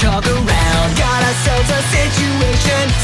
chug around. Got ourselves a situation.